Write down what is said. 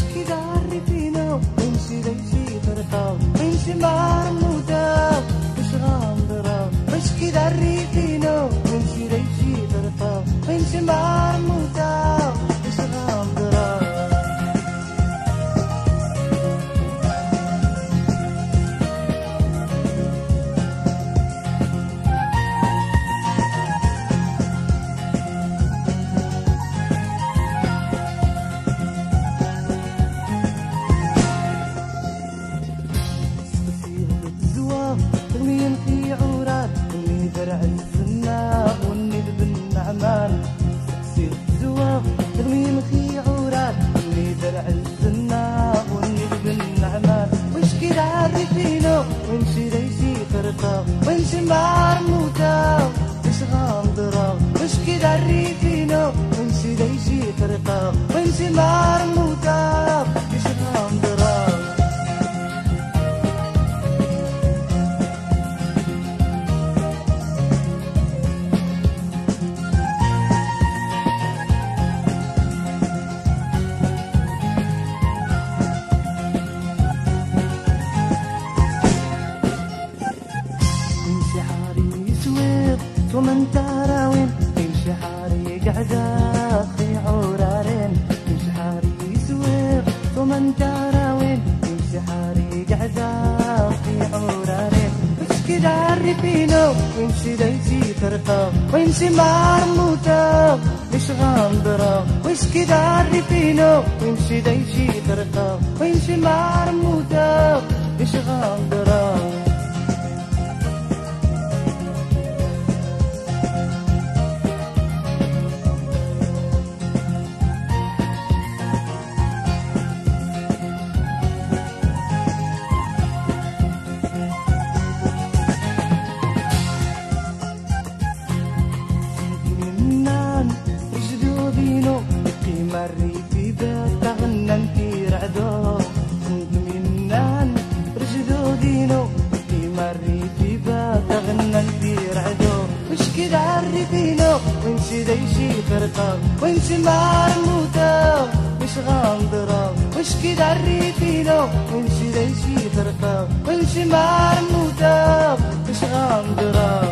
aşk gider. درع السماء والند بالنعمان سقسي الزواب تغني مخي عورات اللي درع السماء والند بالنعمان وش كي عارفينو ونشي ريشي خرقا ونشي مبار موتا وش غاندرا وش كي عارفينو ونشي ريشي خرقا ونشي مبار موتا ومن ترى وين يمشي حاري قعدة في عورارين يمشي حاري يسوق ومن ترى وين يمشي حاري قعدة في عرارين. امشي كده عرفينه وامشي دايتي ترقى. وامشي مرموتة مش غندرة وش كده عرفينه وامشي دايتي ترقى. وامشي مرموتة مش غندرة عرفينا ونشي دايشي فرقة ونشي مار الموتى مش غاندرة وش كي عرفينا ونشي دايشي فرقة ونشي مار الموتى مش غاندرة